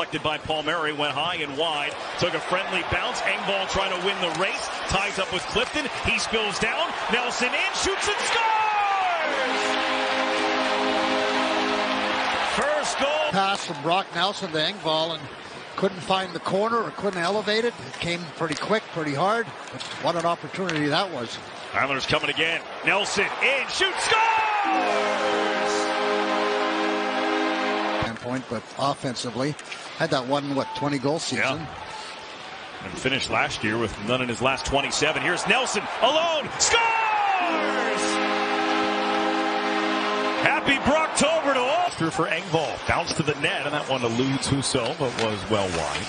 deflected by Palmieri, went high and wide, took a friendly bounce. Engvall trying to win the race, ties up with Clifton. He spills down. Nelson in, shoots and scores! First goal. Pass from Brock Nelson to Engvall and couldn't find the corner or couldn't elevate it. It came pretty quick, pretty hard. But what an opportunity that was. Islanders coming again. Nelson in, shoots, scores! Point, but offensively, had that one what 20 goal season. Yeah. And finished last year with none in his last 27. Here's Nelson alone, scores! Happy Brocktober to all. Through for Engvall, bounce to the net, and that one eludes Husso, but was well wide.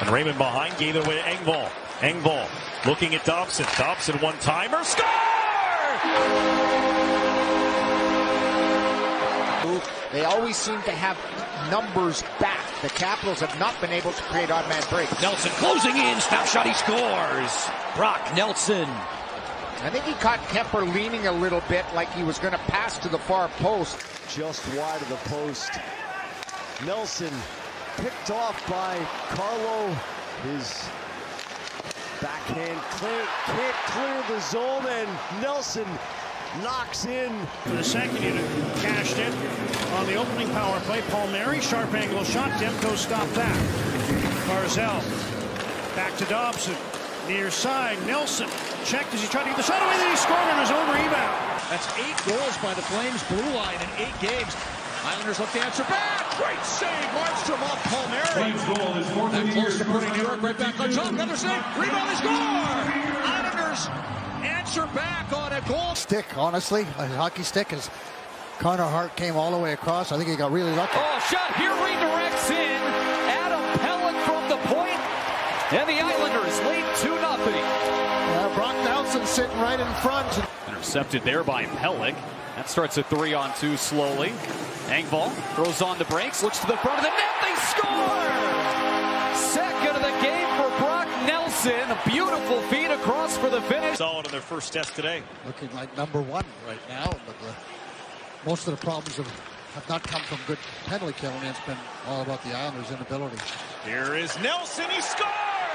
And Raymond behind gave it away to Engvall. Engvall looking at Dobson. Dobson one timer, score! They always seem to have numbers back. The Capitals have not been able to create odd-man breaks. Nelson closing in, snap shot, he scores. Brock Nelson. I think he caught Kuemper leaning a little bit like he was going to pass to the far post. Just wide of the post. Nelson picked off by Carlo. His backhand clear, can't clear the zone, and Nelson knocks in. For the second unit, cashed it on the opening power play. Palmieri, sharp angle shot. Demko stopped that. Barzal back to Dobson. Near side, Nelson checked as he tried to get the shot away, then he scored on his own rebound. That's eight goals by the Flames blue line in eight games. Islanders look to answer back. Great save, Markstrom off Palmieri. That close to putting New York right back on top. Another save, rebound, is gone. Islanders answer back on a goal. Stick, honestly, a hockey stick is. Carter Hart came all the way across. I think he got really lucky. Oh, shot here redirects in. Adam Pelech from the point, and the Islanders lead 2 nothing. Uh, Brock Nelson sitting right in front. Intercepted there by Pelech. That starts a three on two slowly. Engvall throws on the brakes, looks to the front of the net. They score! Nelson. A beautiful feed across for the finish. Solid in their first test today. Looking like number one right now, but the, most of the problems have, have not come from good penalty killing. It's been all about the Islanders' inability. Here is Nelson. He scores!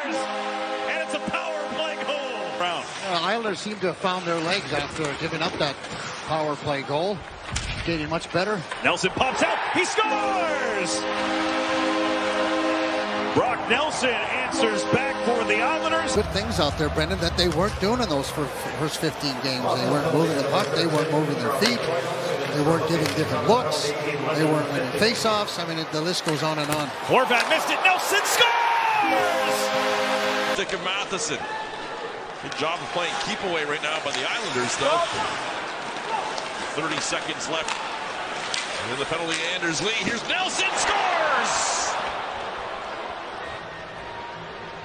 And it's a power play goal. Brown. Uh, Islanders seem to have found their legs after giving up that power play goal. Getting much better. Nelson pops out. He scores! Brock Nelson answers back for the Islanders. Good things out there, Brendan, that they weren't doing in those first 15 games. They weren't moving the puck. They weren't moving their feet. They weren't giving different looks. They weren't winning faceoffs. I mean, it, the list goes on and on. Horvat missed it. Nelson scores! Dick and Matheson. Good job of playing keep away right now by the Islanders, though. 30 seconds left. And in the penalty, Anders Lee. Here's Nelson scores!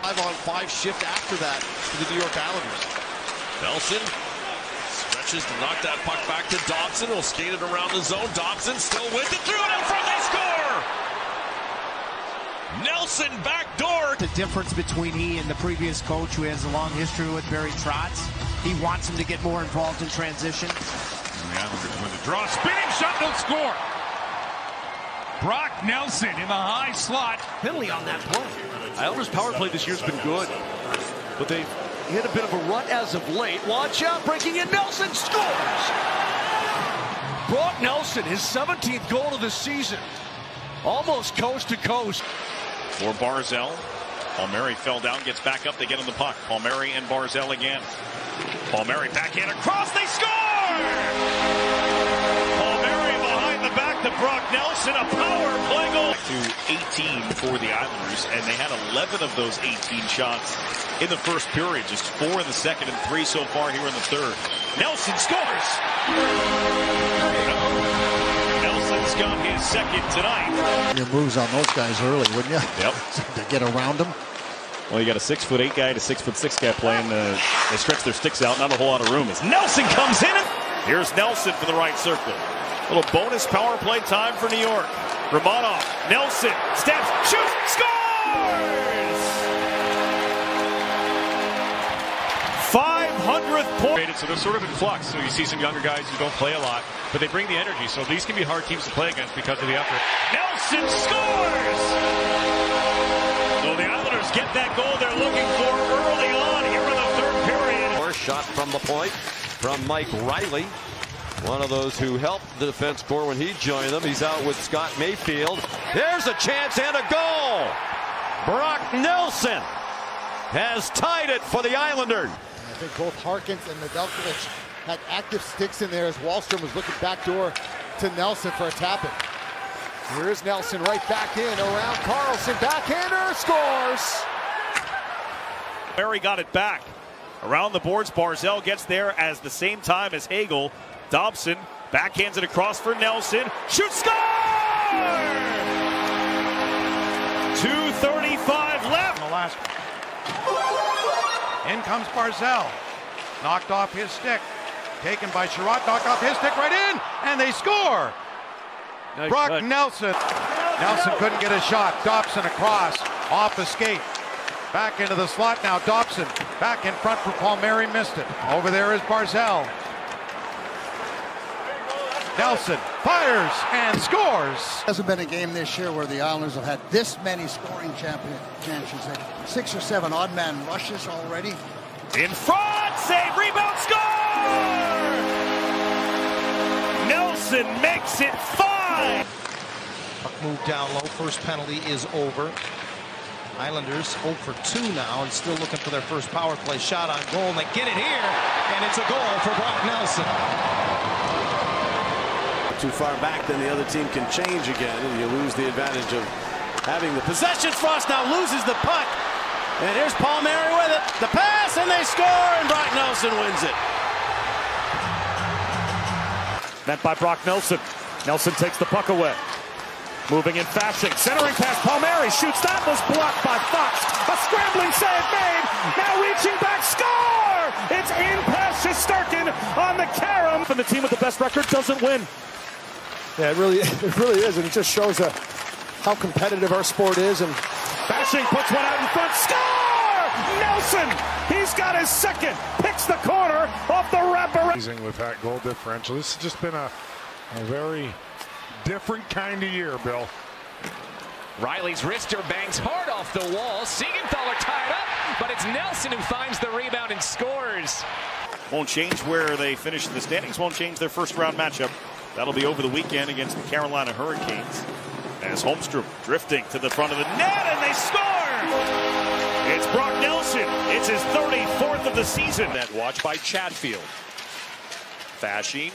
Five on five shift after that for the New York Islanders. Nelson stretches to knock that puck back to Dobson. He'll skate it around the zone. Dobson still with it. Through it in front. They score! Nelson backdoor. The difference between he and the previous coach, who has a long history with Barry Trotz, he wants him to get more involved in transition. And the Islanders win the draw. Spinning shot, they'll score. Brock Nelson in the high slot. Penalty on that play. Islanders' power play this year's been good, but they've hit a bit of a rut as of late. Watch out, breaking in. Nelson scores. Brock Nelson, his 17th goal of the season. Almost coast to coast. For Barzal. Palmieri fell down, gets back up, they get on the puck. Palmieri and Barzal again. Palmieri backhand across, they score! Nelson, a power play goal. To 18 for the Islanders, and they had 11 of those 18 shots in the first period. Just four in the second and three so far here in the third. Nelson scores! Nelson's got his second tonight. Your moves on those guys early, wouldn't you? Yep. to get around them. Well, you got a six foot eight guy to six foot six guy playing. Uh, they stretch their sticks out. Not a whole lot of room. As Nelson comes in. Here's Nelson for the right circle. Little bonus power play time for New York. Romanov, Nelson, steps, shoots, scores! 500th point. So they're sort of in flux. So you see some younger guys who don't play a lot. but they bring the energy. So these can be hard teams to play against because of the effort. Nelson scores! So the Islanders get that goal they're looking for early on here in the third period. Or shot from the point from Mike Reilly. One of those who helped the defense corps when he joined them. He's out with Scott Mayfield. There's a chance and a goal. Brock Nelson has tied it for the Islanders. I think both Harkins and Nedeljkovic had active sticks in there as Wahlstrom was looking backdoor to Nelson for a tap-in. Here's Nelson right back in around Carlson. Backhander scores. Barry got it back. Around the boards, Barzal gets there as the same time as Hagel. Dobson backhands it across for Nelson. Shoot, score! 2.35 left. The last. In comes Barzal. Knocked off his stick. Taken by Sherratt. Knocked off his stick right in. And they score. Nice Brock touch. Nelson. Nelson couldn't get a shot. Dobson across. Off the skate. Back into the slot now. Dobson back in front for Palmieri. Missed it. Over there is Barzal. Nelson fires and scores. Hasn't been a game this year where the Islanders have had this many scoring champion chances. Like six or seven odd man rushes already. In front, save, rebound, score! Nelson makes it five. Puck moved down low. First penalty is over. Islanders 0 for 2 now and still looking for their first power play shot on goal. And they get it here, and it's a goal for Brock Nelson. Too far back, then the other team can change again, and you lose the advantage of having the possession. Frost now loses the puck. And here's Paul Palmieri with it. The pass, and they score, and Brock Nelson wins it. Met by Brock Nelson. Nelson takes the puck away. Moving in fashion. Centering past Palmieri. Shoots that was blocked by Fox. A scrambling save made. Now reaching back. Score! It's in past Shesterkin on the carom. And the team with the best record doesn't win. Yeah, it really, it really is, and it just shows uh, how competitive our sport is. And Fasching puts one out in front. Score! Nelson! He's got his second. Picks the corner off the wrapper. Amazing with that goal differential. This has just been a, a very different kind of year, Bill. Reilly's wrister bangs hard off the wall. Siegenthaler tied up, but it's Nelson who finds the rebound and scores. Won't change where they finish in the standings. Won't change their first round matchup. That'll be over the weekend against the Carolina Hurricanes. As Holmstrom drifting to the front of the net and they score! It's Brock Nelson. It's his 34th of the season. That watch by Chatfield. Fasching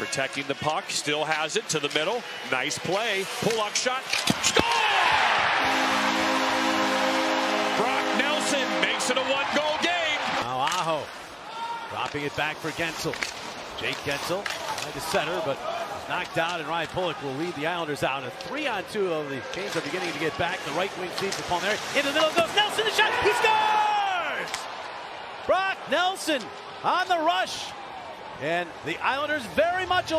protecting the puck. Still has it to the middle. Nice play. Pull-up shot. Score! Dropping it back for Guentzel. Jake Guentzel tried to center, but knocked out, and Ryan Pulock will lead the Islanders out. A three on two of the Canes are beginning to get back. The right wing feed for Palmieri. In the middle goes Nelson. The shot. He scores! Brock Nelson on the rush. And the Islanders very much